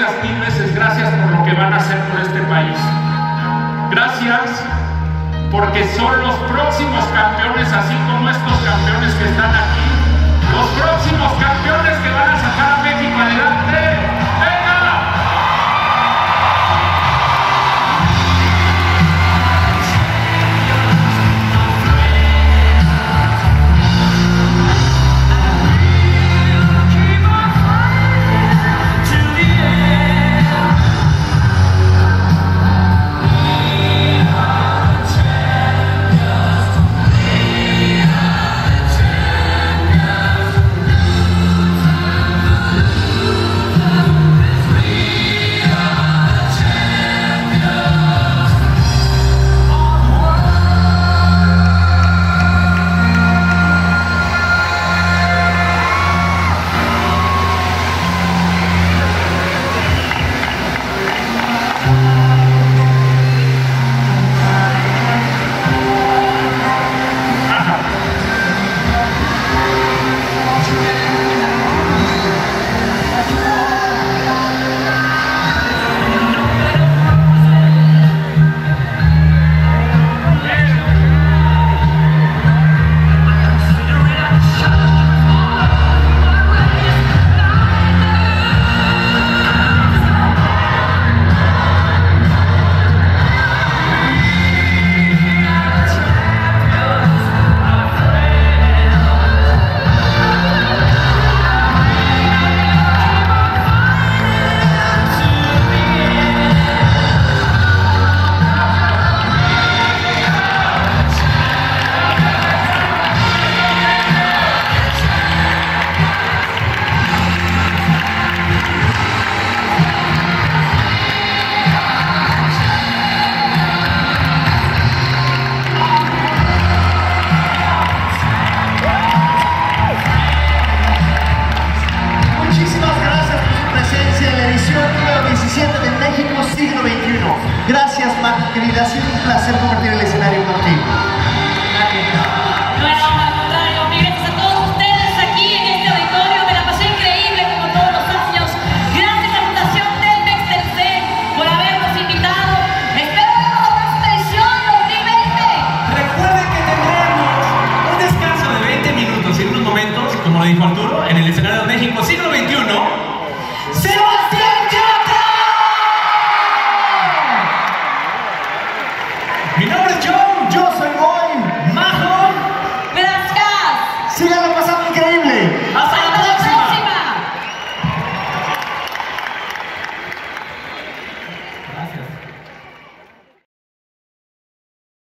gracias, mil veces gracias por lo que van a hacer por este país. Gracias porque son los próximos campeones, así como estos campeones que están aquí, De México siglo XXI. Gracias, Marquita, ha sido un placer compartir el escenario contigo. Gracias. Bueno, al contrario, bienvenidos a todos ustedes aquí en este auditorio que la pasé increíble como todos los años. Gracias a la Fundación Telmex del C por habernos invitado. Espero con no lo más presión, ¡diverde! Que tenemos un descanso de 20 minutos y unos momentos, como lo dijo Arturo, en el escenario de México siglo